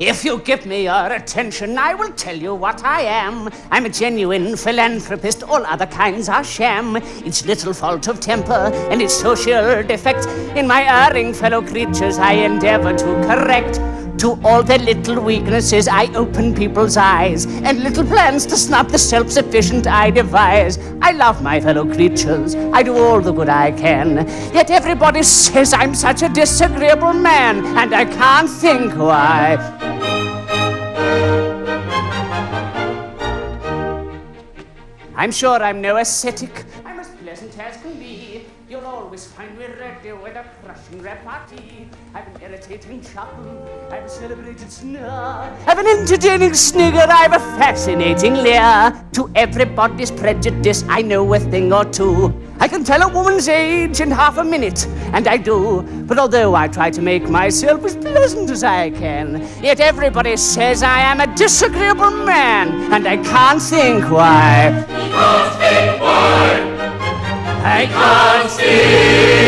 If you give me your attention, I will tell you what I am. I'm a genuine philanthropist, all other kinds are sham. It's little fault of temper and its social defect. In my erring fellow creatures, I endeavor to correct. To all their little weaknesses, I open people's eyes, and little plans to snub the self sufficient I devise. I love my fellow creatures, I do all the good I can. Yet everybody says I'm such a disagreeable man, and I can't think why. I'm sure I'm no ascetic. Pleasant as can be. You'll always find me ready with a crushing repartee. I've an irritating chuckle. I've a celebrated snarl. I've an entertaining snigger. I've a fascinating leer. To everybody's prejudice, I know a thing or two. I can tell a woman's age in half a minute, and I do. But although I try to make myself as pleasant as I can, yet everybody says I am a disagreeable man, and I can't think why. I Can't think